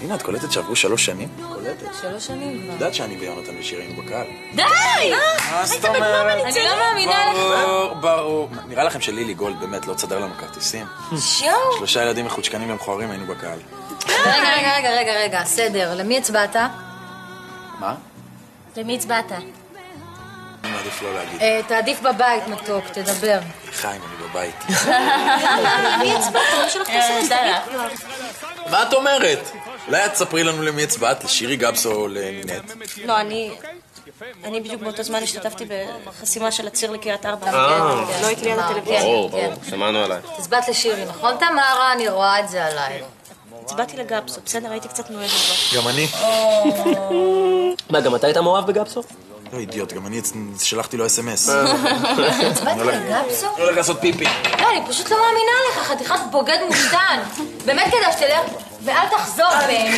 הנה, את קולטת שעברו שלוש שנים? קולטת. שלוש שנים כבר. יודעת שאני ויונתן ושירי היינו בקהל. די! מה זאת אומרת? אני לא מאמינה לך. ברור, ברור. נראה לכם שלילי גולד באמת לא תסדר לנו כרטיסים? שואו! שלושה ילדים מחוצ'קנים ומכוערים היינו בקהל. רגע, רגע, רגע, רגע, רגע, סדר. למי הצבעת? מה? למי הצבעת? אני מעדיף לא להגיד. אה, תעדיף בבית, מתוק, תדבר. חיים, אני בבית. למי הצבעת? לא שלחת סמס, מה את אומרת? אולי את תספרי לנו למי הצבעת? לשירי גבסו או לנינט? לא, אני... אני בדיוק באותו זמן השתתפתי בחסימה של הציר לקריית ארבע. אה. לא הייתי ליד הטלוויזיה. ברור, כן. ברור, שמענו עליי. הצבעת לשירי, נכון תמרה? אני רואה את זה עלייך. הצבעתי לגפסו, בסדר, הייתי קצת מאוהבת בו. גם אני. מה, גם אתה היית מאוהב בגפסו? לא אידיוט, גם אני שלחתי לו אס.אם.אס. הצבעת לגפסו? אני הולך לעשות פיפי. לא, אני פשוט לא מאמינה לך, חתיכת בוגד מושתן. באמת כדאי שתלך, ואל תחזור, באמת.